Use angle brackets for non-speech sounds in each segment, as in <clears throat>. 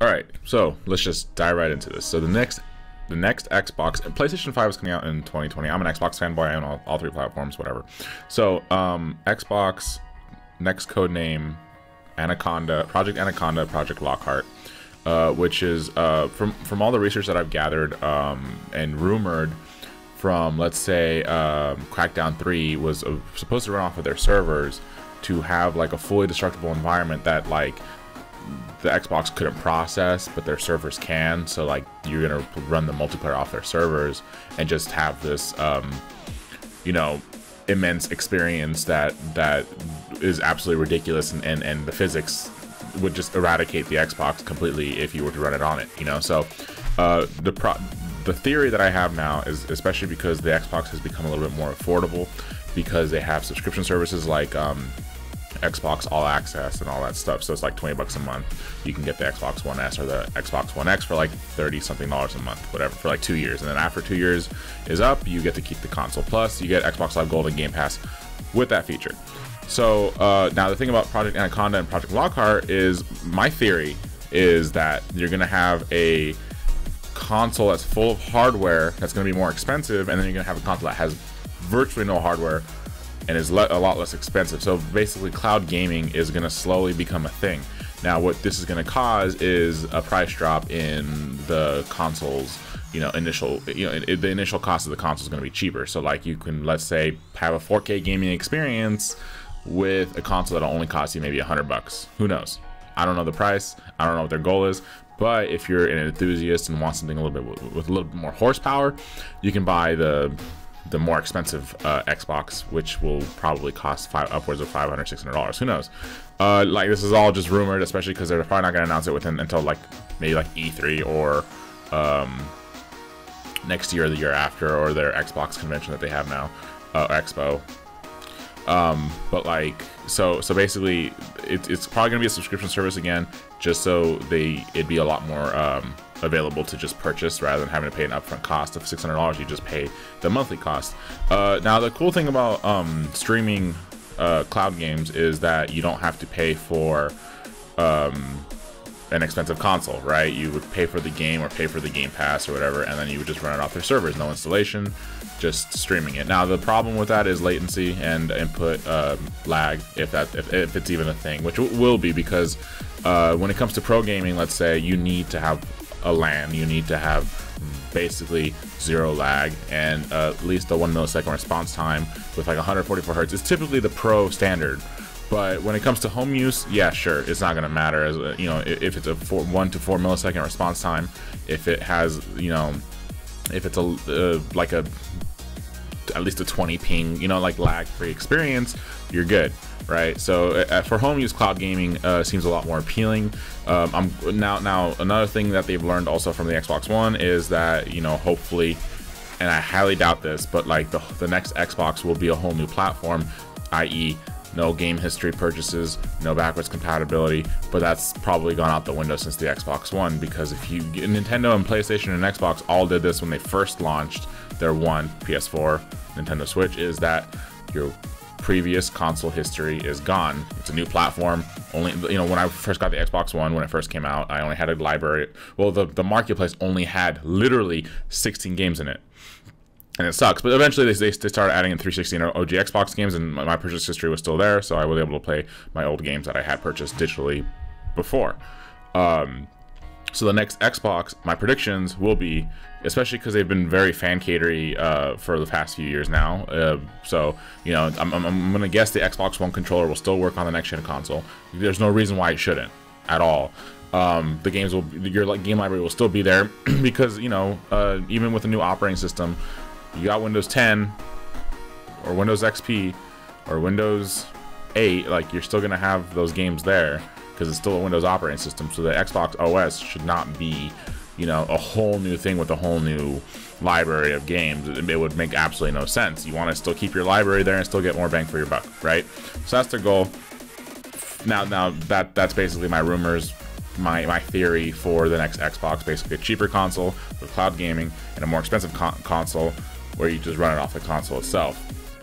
All right, so let's just dive right into this. So the next, the next Xbox, PlayStation Five is coming out in 2020. I'm an Xbox fanboy. I own all, all three platforms, whatever. So um, Xbox, next code name, Anaconda, Project Anaconda, Project Lockhart, uh, which is uh, from from all the research that I've gathered um, and rumored from, let's say, um, Crackdown 3 was uh, supposed to run off of their servers to have like a fully destructible environment that like the Xbox couldn't process, but their servers can. So like you're gonna run the multiplayer off their servers and just have this, um, you know, immense experience that that is absolutely ridiculous, and, and and the physics would just eradicate the Xbox completely if you were to run it on it. You know, so uh, the pro the theory that I have now is especially because the Xbox has become a little bit more affordable because they have subscription services like um, Xbox All Access and all that stuff. So it's like 20 bucks a month. You can get the Xbox One S or the Xbox One X for like 30 something dollars a month, whatever, for like two years. And then after two years is up, you get to keep the console. Plus, you get Xbox Live Gold and Game Pass with that feature. So uh, now the thing about Project Anaconda and Project Lockhart is my theory is that you're gonna have a console that's full of hardware that's going to be more expensive, and then you're going to have a console that has virtually no hardware and is a lot less expensive. So basically, cloud gaming is going to slowly become a thing. Now, what this is going to cause is a price drop in the consoles. You know, initial you know the initial cost of the console is going to be cheaper. So like you can let's say have a 4K gaming experience with a console that'll only cost you maybe a hundred bucks. Who knows? I don't know the price. I don't know what their goal is. But if you're an enthusiast and want something a little bit with a little bit more horsepower, you can buy the the more expensive uh, Xbox, which will probably cost five, upwards of $500, $600. Who knows? Uh, like this is all just rumored, especially because they're probably not going to announce it within until like maybe like E3 or um, next year or the year after, or their Xbox convention that they have now, uh, Expo. Um, but like, so so basically, it, it's probably gonna be a subscription service again, just so they it'd be a lot more um, available to just purchase rather than having to pay an upfront cost of six hundred dollars. You just pay the monthly cost. Uh, now the cool thing about um, streaming uh, cloud games is that you don't have to pay for um, an expensive console, right? You would pay for the game or pay for the Game Pass or whatever, and then you would just run it off their servers. No installation, just streaming it. Now the problem with that is latency and input um, lag, if that if, if, it's even a thing, which will be because uh, when it comes to pro gaming, let's say you need to have a LAN, you need to have basically zero lag and uh, at least a one millisecond response time with like 144 hertz is typically the pro standard. But when it comes to home use, yeah, sure, it's not gonna matter as you know if it's a four, one to four millisecond response time, if it has you know, if it's a uh, like a at least a 20 ping, you know, like lag-free experience, you're good, right? So uh, for home use, cloud gaming uh, seems a lot more appealing. Um, I'm now now another thing that they've learned also from the Xbox One is that you know hopefully, and I highly doubt this, but like the the next Xbox will be a whole new platform, i.e no game history purchases, no backwards compatibility, but that's probably gone out the window since the Xbox One because if you Nintendo and PlayStation and Xbox all did this when they first launched their one PS4, Nintendo Switch is that your previous console history is gone. It's a new platform. Only you know when I first got the Xbox One when it first came out, I only had a library. Well, the the marketplace only had literally 16 games in it and it sucks. But eventually, they, they started adding in 360 and OG Xbox games, and my, my, purchase history was still there, so I was able to play my old games that I had purchased digitally before. Um, so the next Xbox, my predictions will be, especially because they've been very fan catery uh, for the past few years now. Uh, so you know, I'm, I'm, I'm gonna guess the Xbox One controller will still work on the next gen console. There's no reason why it shouldn't at all. Um, the games will, your game library will still be there <clears throat> because you know, uh, even with a new operating system, you got Windows 10 or Windows XP or Windows 8, like you're still gonna have those games there because it's still a Windows operating system. So the Xbox OS should not be, you know, a whole new thing with a whole new library of games. It would make absolutely no sense. You want to still keep your library there and still get more bang for your buck, right? So that's their goal. Now, now that that's basically my rumors, my my theory for the next Xbox. Basically, a cheaper console with cloud gaming and a more expensive con console where you just run it off the console itself.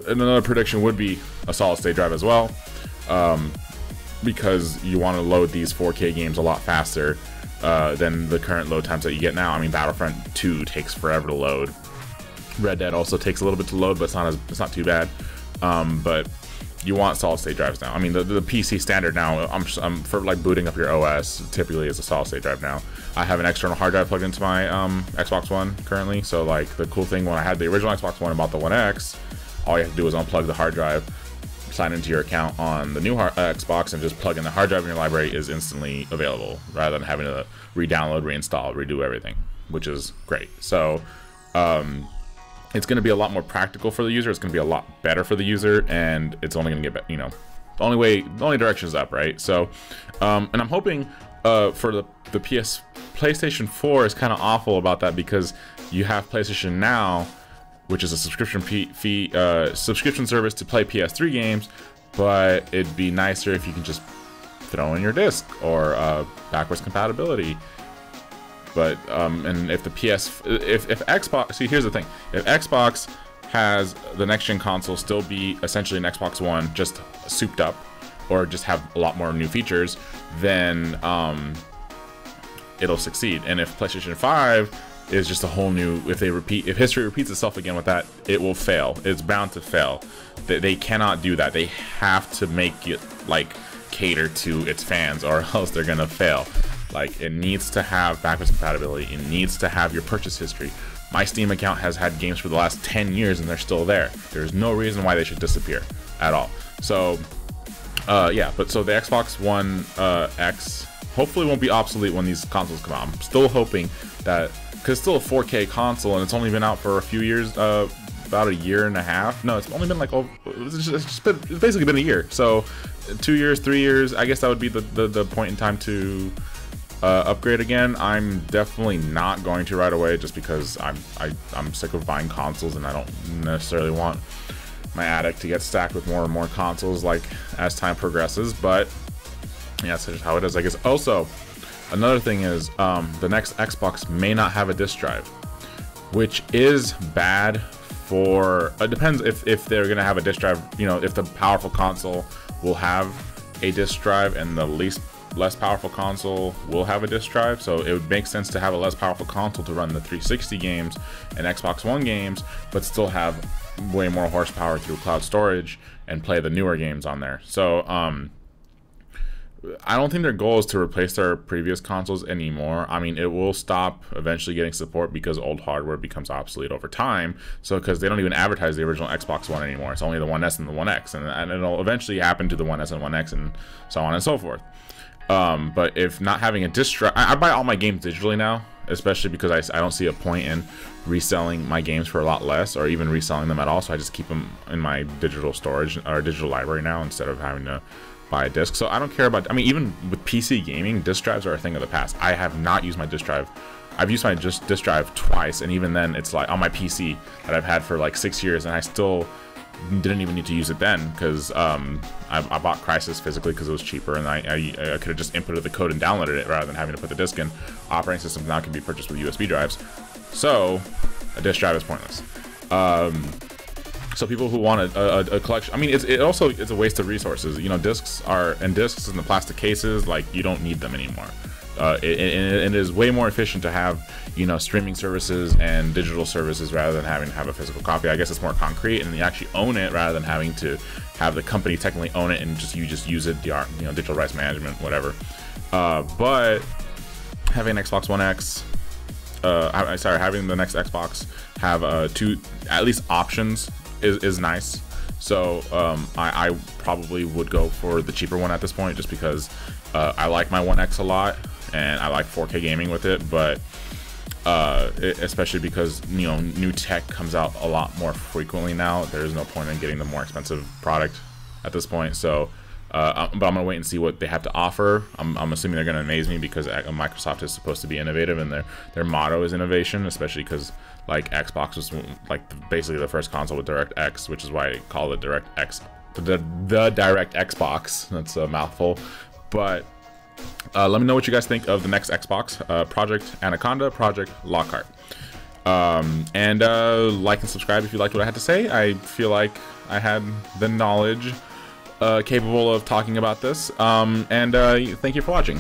And another prediction would be a solid state drive as well, um, because you want to load these 4K games a lot faster uh, than the current load times that you get now. I mean, Battlefront 2 takes forever to load. Red Dead also takes a little bit to load, but it's not as it's not too bad. Um, but you want solid state drives now. I mean, the, the PC standard now, I'm, I'm, for like booting up your OS, typically is a solid state drive now. I have an external hard drive plugged into my um, Xbox One currently. So like the cool thing when I had the original Xbox One about the One X, all you have to do is unplug the hard drive, sign into your account on the new hard, uh, Xbox, and just plug in the hard drive in your library is instantly available rather than having to re-download, reinstall, redo everything, which is great. So. Um, it's going to be a lot more practical for the user. It's going to be a lot better for the user, and it's only going to get. You know, the only way, the only direction is up, right? So, um, and I'm hoping uh, for the the PS PlayStation 4 is kind of awful about that because you have PlayStation Now, which is a subscription fee uh, subscription service to play PS3 games, but it'd be nicer if you can just throw in your disc or uh, backwards compatibility but um, and if the PS, if if Xbox, see here's the thing, if Xbox has the next gen console still be essentially an Xbox One, just souped up, or just have a lot more new features, then um, it'll succeed. And if PlayStation 5 is just a whole new, if they repeat, if history repeats itself again with that, it will fail. It's bound to fail. They, they cannot do that. They have to make it like cater to its fans, or <laughs> else they're gonna fail. Like, it needs to have backwards compatibility. It needs to have your purchase history. My Steam account has had games for the last 10 years and they're still there. There's no reason why they should disappear at all. So, uh, yeah, but so the Xbox One uh, X hopefully won't be obsolete when these consoles come out. I'm still hoping that, because it's still a 4K console and it's only been out for a few years, uh, about a year and a half. No, it's only been like, oh, it's, just, it's, just been, it's basically been a year. So, two years, three years, I guess that would be the, the, the point in time to uh, upgrade again. I'm definitely not going to right away just because I'm I, I'm sick of buying consoles and I don't necessarily want my attic to get stacked with more and more consoles like as time progresses. But yeah, that's just how it is. I guess. Also, another thing is um, the next Xbox may not have a disk drive, which is bad for. It depends if if they're gonna have a disk drive. You know, if the powerful console will have a disk drive and the least less powerful console will have a disk drive, so it would make sense to have a less powerful console to run the 360 games and Xbox One games, but still have way more horsepower through cloud storage and play the newer games on there. So, um, I don't think their goal is to replace their previous consoles anymore. I mean, it will stop eventually getting support because old hardware becomes obsolete over time. So, because they don't even advertise the original Xbox One anymore, it's only the One S and the One X, and, and it'll eventually happen to the One S and One X, and so on and so forth. Um, but if not having a disc drive, I, I, buy all my games digitally now, especially because I, I don't see a point in reselling my games for a lot less or even reselling them at all. So I just keep them in my digital storage or digital library now instead of having to buy a disc. So I don't care about, I mean, even with PC gaming, disc drives are a thing of the past. I have not used my disc drive. I've used my just disc drive twice, and even then, it's like on my PC that I've had for like six years, and I still didn't even need to use it then because um, I, I, bought Crysis physically because it was cheaper and I, I, I could have just inputted the code and downloaded it rather than having to put the disk in. Operating systems now can be purchased with USB drives, so a disk drive is pointless. Um, so people who want a, a, a collection, I mean, it's, it also it's a waste of resources. You know, discs are and discs in the plastic cases, like you don't need them anymore. Uh, it, is way more efficient to have you know streaming services and digital services rather than having to have a physical copy. I guess it's more concrete and you actually own it rather than having to have the company technically own it and just you just use it, you know, digital rights management, whatever. Uh, but having an Xbox One X, uh, sorry, having the next Xbox have uh, two at least options is, is nice. So um, I, I, probably would go for the cheaper one at this point, just because uh, I like my One X a lot and I like 4K gaming with it. But uh, especially because you know new tech comes out a lot more frequently now. There's no point in getting the more expensive product at this point. So, uh, but I'm gonna wait and see what they have to offer. I'm, I'm assuming they're gonna amaze me because uh, Microsoft is supposed to be innovative, and their their motto is innovation, especially because like Xbox was like basically the first console with DirectX, which is why I call it DirectX the the Direct Xbox. That's a mouthful, but uh, let me know what you guys think of the next Xbox, uh, Project Anaconda, Project Lockhart. Um, and uh, like and subscribe if you liked what I had to say. I feel like I had the knowledge capable of talking about this. Um, and uh, thank you for watching.